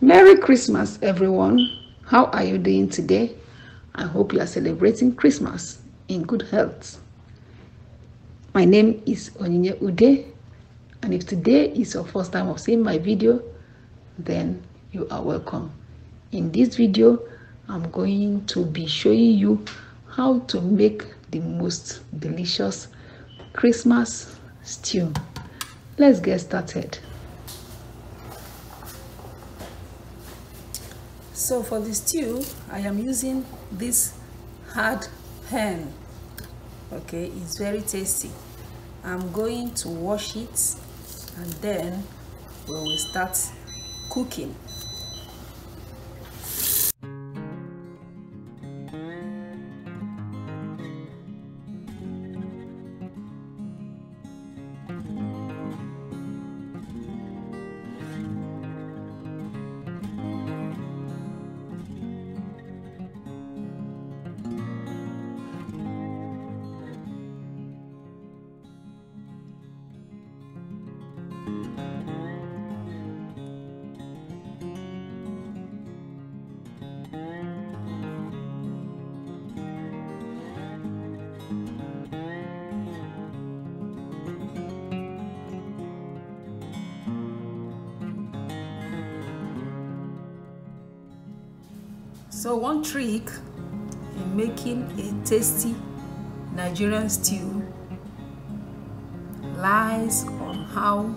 Merry Christmas, everyone. How are you doing today? I hope you are celebrating Christmas in good health. My name is Onyinye Ude, and if today is your first time of seeing my video, then you are welcome. In this video, I'm going to be showing you how to make the most delicious Christmas stew. Let's get started. So for the stew, I am using this hard hen. Okay, it's very tasty. I'm going to wash it and then we will start cooking. So one trick in making a tasty Nigerian stew lies on how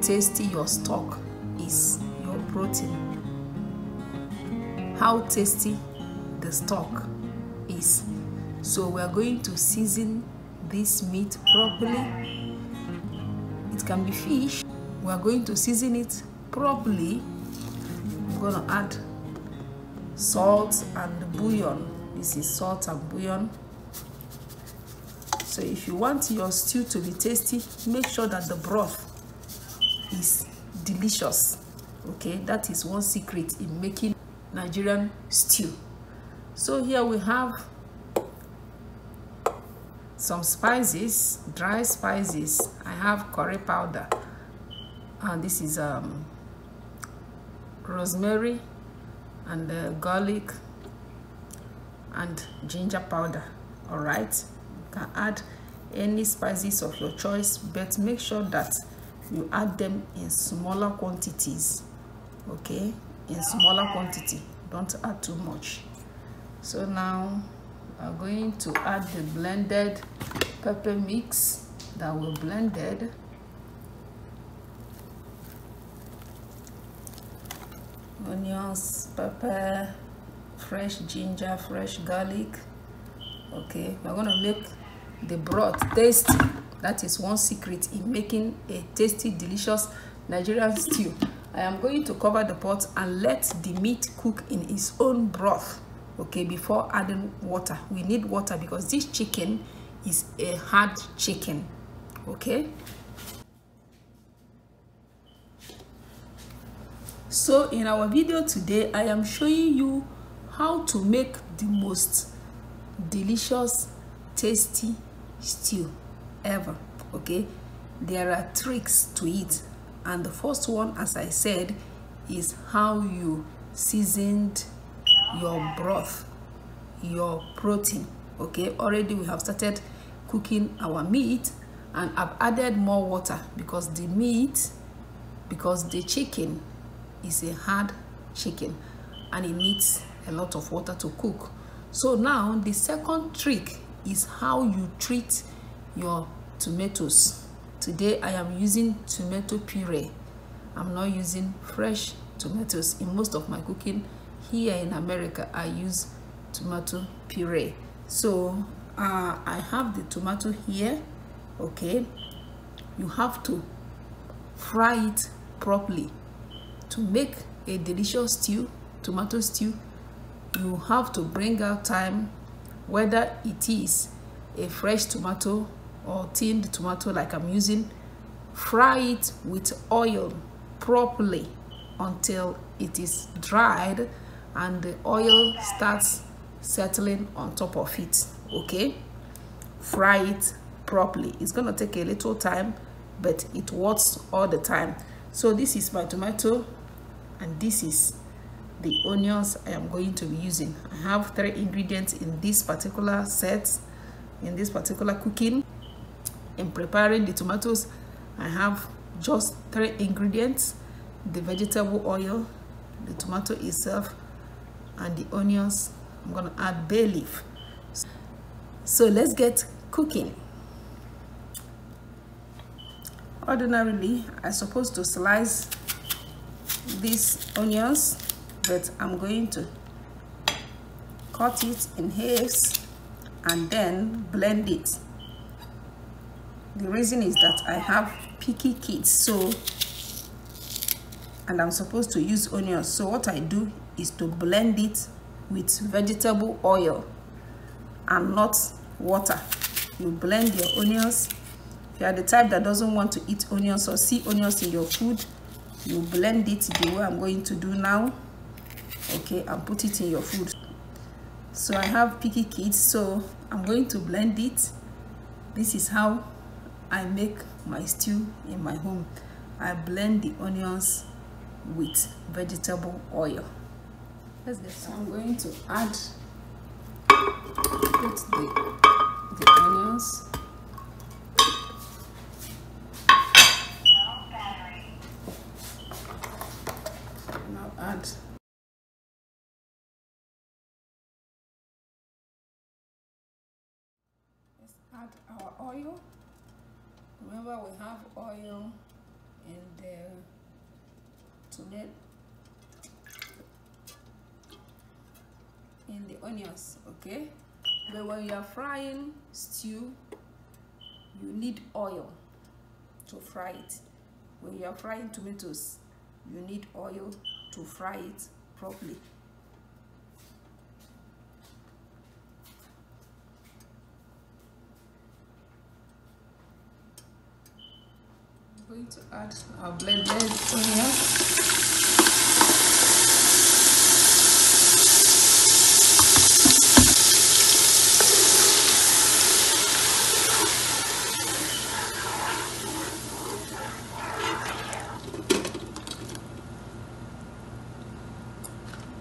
tasty your stock is, your protein. How tasty the stock is. So we are going to season this meat properly. It can be fish. We are going to season it properly. I'm going to add salt and bouillon. This is salt and bouillon. So if you want your stew to be tasty make sure that the broth is delicious. Okay that is one secret in making nigerian stew. So here we have some spices dry spices. I have curry powder. And this is um rosemary and garlic and ginger powder all right? You can add any spices of your choice but make sure that you add them in smaller quantities okay? In smaller quantity don't add too much. So now i'm going to add the blended pepper mix that we blended onions pepper fresh ginger fresh garlic. Okay we're going to make the broth tasty. That is one secret in making a tasty delicious nigerian stew. I am going to cover the pot and let the meat cook in its own broth. Okay before adding water. We need water because this chicken is a hard chicken. Okay so in our video today i am showing you how to make the most delicious tasty stew ever okay? There are tricks to it. And the first one as i said is how you seasoned your broth your protein okay? Already we have started cooking our meat and i've added more water because the meat because the chicken is a hard chicken and it needs a lot of water to cook. So now the second trick is how you treat your tomatoes. Today i am using tomato puree. I'm not using fresh tomatoes. In most of my cooking here in america i use tomato puree. So uh, i have the tomato here okay? You have to fry it properly to make a delicious stew tomato stew you have to bring out time whether it is a fresh tomato or tinned tomato like i'm using fry it with oil properly until it is dried and the oil starts settling on top of it okay? Fry it properly. It's gonna take a little time but it works all the time. So this is my tomato and this is the onions I am going to be using. I have three ingredients in this particular set, in this particular cooking. In preparing the tomatoes, I have just three ingredients, the vegetable oil, the tomato itself, and the onions. I'm gonna add bay leaf. So let's get cooking. Ordinarily, I'm supposed to slice these onions but I'm going to cut it in halves and then blend it. The reason is that I have picky kids so and I'm supposed to use onions. So what I do is to blend it with vegetable oil and not water. You blend your onions. If you are the type that doesn't want to eat onions or see onions in your food you blend it the way I'm going to do now okay and put it in your food. So I have picky kids so I'm going to blend it. This is how I make my stew in my home. I blend the onions with vegetable oil. Let's get so I'm going to add put the, the onions now add add our oil. Remember we have oil in the tomato in the onions okay? But when you are frying stew you need oil to fry it. When you are frying tomatoes you need oil to fry it properly going to add our blended onion.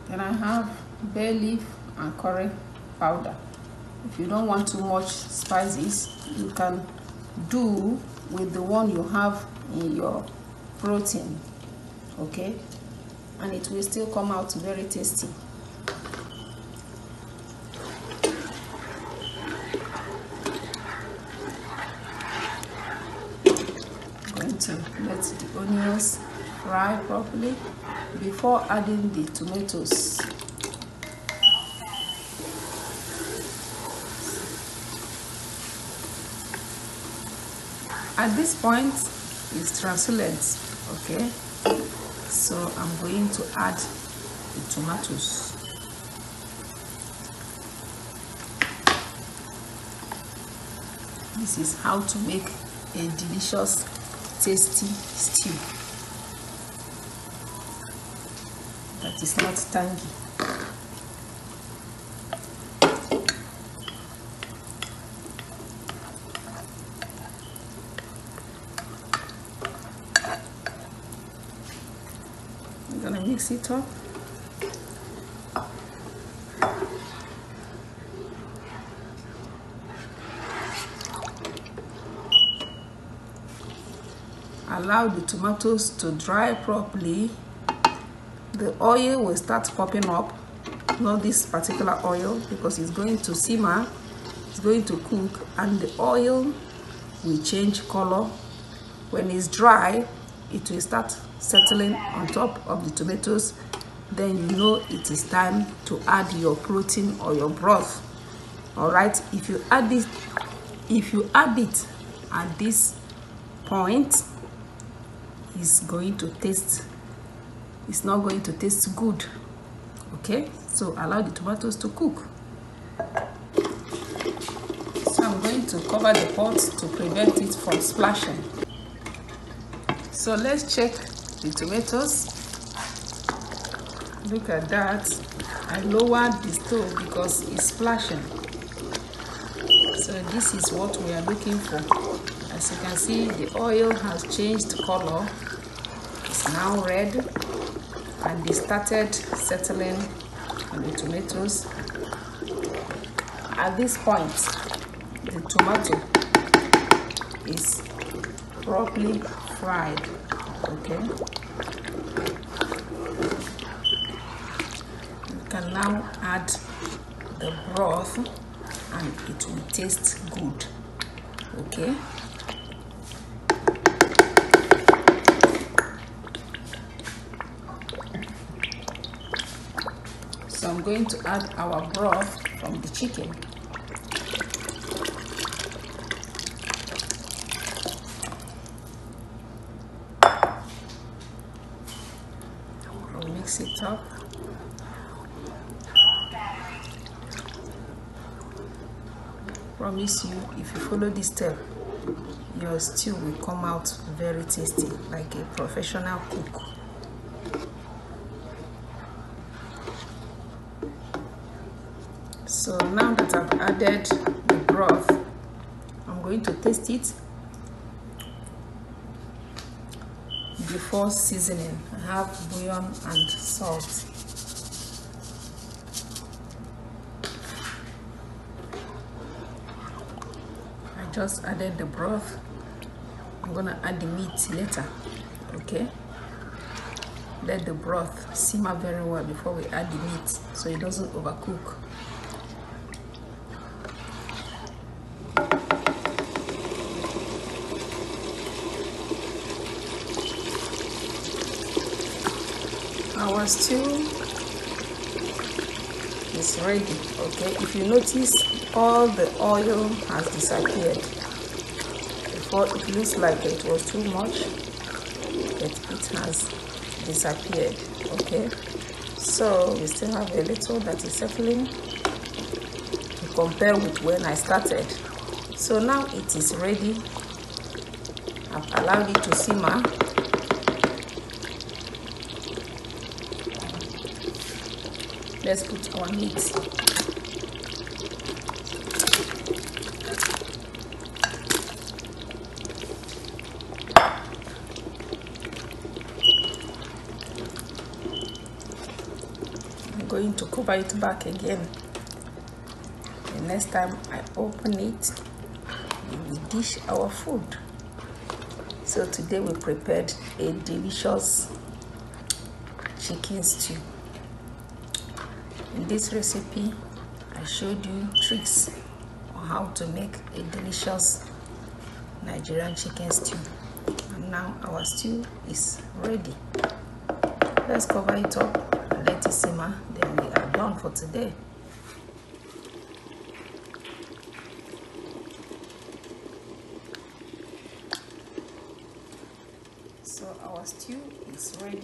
Then I have bay leaf and curry powder. If you don't want too much spices, you can do with the one you have in your protein okay? And it will still come out very tasty. Going to let the onions fry properly before adding the tomatoes. At this point it's translucent okay? So i'm going to add the tomatoes. This is how to make a delicious tasty stew. That is not tangy It up. Allow the tomatoes to dry properly. The oil will start popping up, not this particular oil because it's going to simmer, it's going to cook and the oil will change color. When it's dry, it will start settling on top of the tomatoes then you know it is time to add your protein or your broth. All right if you add this if you add it at this point it's going to taste it's not going to taste good okay? So allow the tomatoes to cook. So i'm going to cover the pot to prevent it from splashing. So let's check the tomatoes. Look at that. I lowered the stove because it's splashing. So this is what we are looking for. As you can see the oil has changed color. It's now red. And they started settling on the tomatoes. At this point the tomato is properly fried okay. You can now add the broth and it will taste good. Okay. So i'm going to add our broth from the chicken Up promise you if you follow this step your stew will come out very tasty like a professional cook. So now that I've added the broth I'm going to taste it before seasoning I have bouillon and salt. I just added the broth. I'm gonna add the meat later okay? Let the broth simmer very well before we add the meat so it doesn't overcook stew is ready okay? If you notice all the oil has disappeared. Before it looks like it was too much but it has disappeared okay? So we still have a little that is settling to compare with when I started. So now it is ready. I've allowed it to simmer let's put our meat. I'm going to cover it back again. The next time I open it we dish our food. So today we prepared a delicious chicken stew in this recipe I showed you tricks on how to make a delicious Nigerian chicken stew. And now our stew is ready. Let's cover it up and let it simmer. Then we are done for today so our stew is ready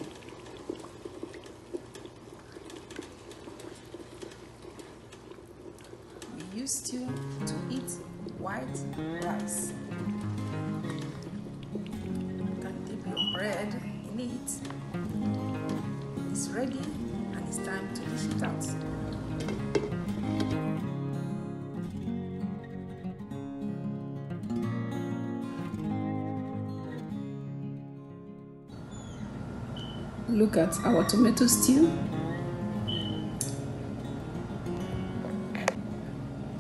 we use stew to eat white rice. You can dip your bread in it. It's ready and it's time to dish it out. Look at our tomato stew.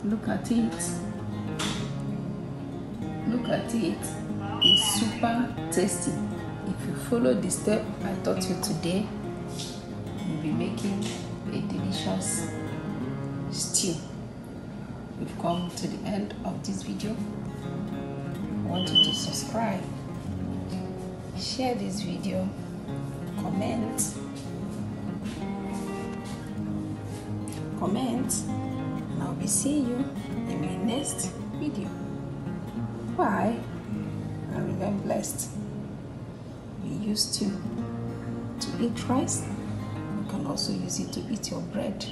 Look at it look at it it's super tasty. If you follow the step i taught you today you'll be making a delicious stew. We've come to the end of this video. I want you to subscribe share this video comment comment. And I'll be seeing you in my next video bye and remain blessed. We used to to eat rice. You can also use it to eat your bread